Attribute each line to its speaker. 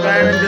Speaker 1: Brian and